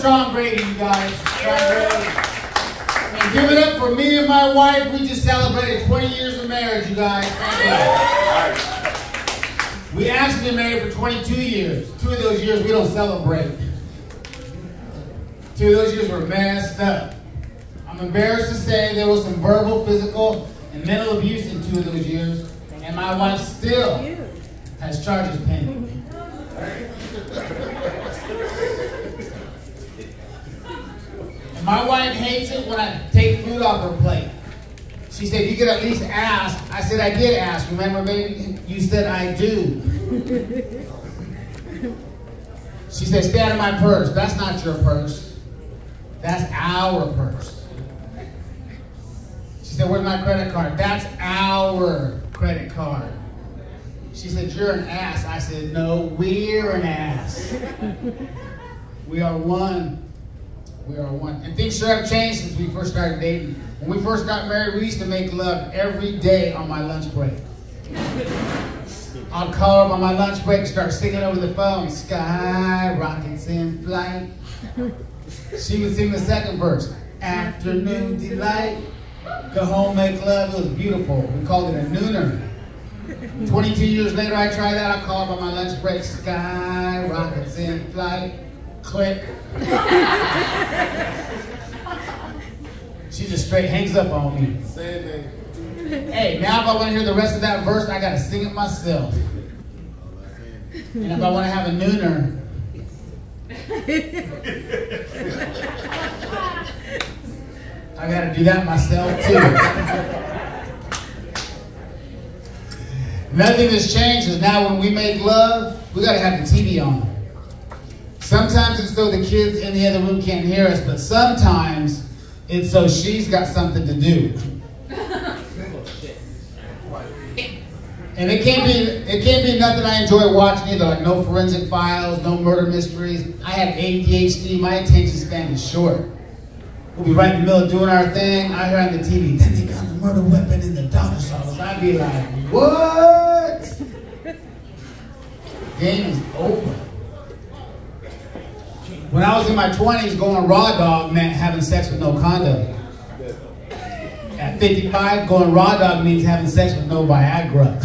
strong Grady, you guys. And give it up for me and my wife. We just celebrated 20 years of marriage, you guys. We actually been married for 22 years. Two of those years we don't celebrate. Two of those years were messed up. I'm embarrassed to say there was some verbal, physical, and mental abuse in two of those years, and my wife still has charges pending. And my wife hates it when I take food off her plate. She said, you could at least ask. I said, I did ask. Remember, baby? You said, I do. She said, stay out of my purse. That's not your purse. That's our purse. She said, where's my credit card? That's our credit card. She said, you're an ass. I said, no, we're an ass. We are one. We are one. And things sure have changed since we first started dating. When we first got married, we used to make love every day on my lunch break. I'd call her on my lunch break and start singing over the phone, Sky Rockets in Flight. She would sing the second verse, Afternoon Delight. Go home, make love. It was beautiful. We called it a nooner. 22 years later, I tried that. I called on my lunch break, Sky Rockets in Flight. Click. she just straight hangs up on me. Same. Hey, now if I want to hear the rest of that verse, I got to sing it myself. And if I want to have a nooner, I got to do that myself too. Nothing has changed is now when we make love, we got to have the TV on. Sometimes it's so the kids in the other room can't hear us, but sometimes it's so she's got something to do. And it can't be it can't be nothing I enjoy watching either, like no forensic files, no murder mysteries. I have ADHD, my attention span is short. We'll be right in the middle of doing our thing. I hear on the TV, then they got the murder weapon in the doctor's office. I'd be like, what? Game is over. When I was in my 20s, going raw dog meant having sex with no condom. At 55, going raw dog means having sex with no Viagra.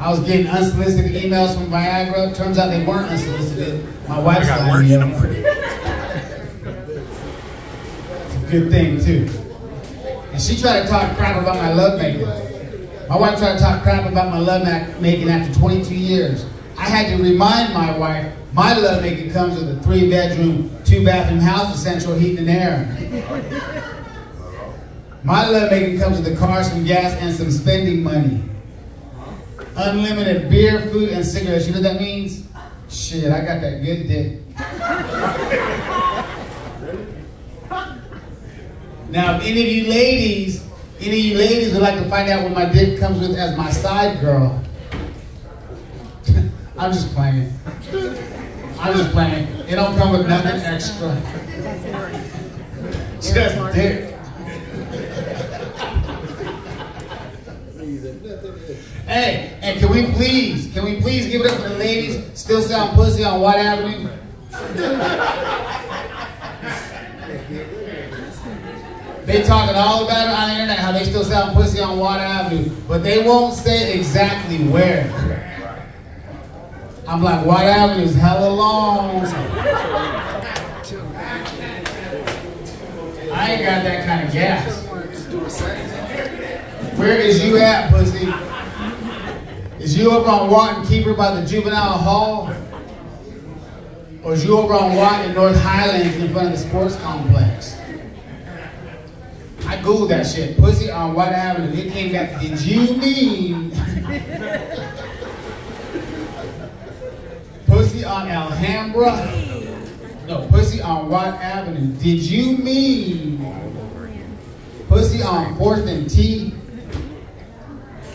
I was getting unsolicited emails from Viagra. Turns out they weren't unsolicited. My wife got work in the morning. It's a good thing too. And she tried to talk crap about my love making. My wife tried to talk crap about my love ma- making after 22 years. I had to remind my wife my love making comes with a three bedroom, two bathroom house with central heating and air. My love making comes with a car, some gas, and some spending money. Unlimited beer, food, and cigarettes. You know what that means? Shit, I got that good dick. Now, if any of you ladies, any of you ladies would like to find out what my dick comes with as my side girl, I'm just playing. I'm just playing. It don't come with nothing extra. Just dick. Hey, and can we please, can we please give it up for the ladies still selling pussy on Watt Avenue? They talking all about it on the internet, how they still sell pussy on Watt Avenue, but they won't say exactly where. I'm like, Watt Avenue is hella long. I ain't got that kind of gas. Where is you at, pussy? Is you over on Watt Kiefer by the juvenile hall? Or is you over on Watt in North Highlands in front of the sports complex? I googled that shit. Pussy on Watt Avenue. It came back. Did you mean pussy on Alhambra? No, pussy on Watt Avenue. Did you mean pussy on Fourth and T?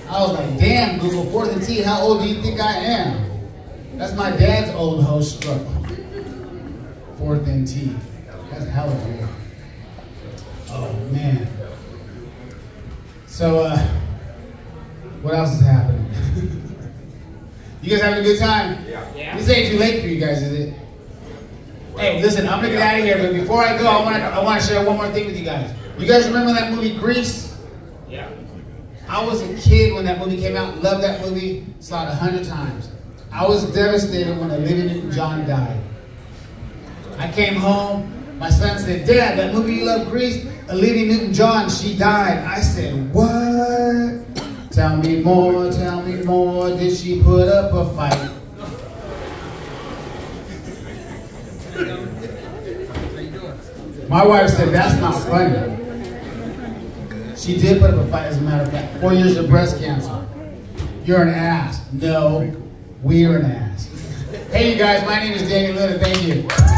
I was like, damn, Google Fourth and T. How old do you think I am? That's my dad's old host struggle. Fourth and T. That's hella weird. Oh man. So uh what else is happening? You guys having a good time? Yeah. Yeah. This ain't too late for you guys, is it? Hey, listen, I'm gonna get out of here, but before I go, I wanna I wanna share one more thing with you guys. You guys remember that movie Grease? Yeah. I was a kid when that movie came out, loved that movie, saw it a hundred times. I was devastated when Olivia Newton-John died. I came home, my son said, Dad, that movie you love, Grease, Olivia Newton-John, she died. I said, what? Tell me more, tell more, did she put up a fight? My wife said, that's not funny. She did put up a fight, as a matter of fact. Four years of breast cancer. You're an ass. No, we're an ass. Hey, you guys, my name is Danny Luna. Thank you.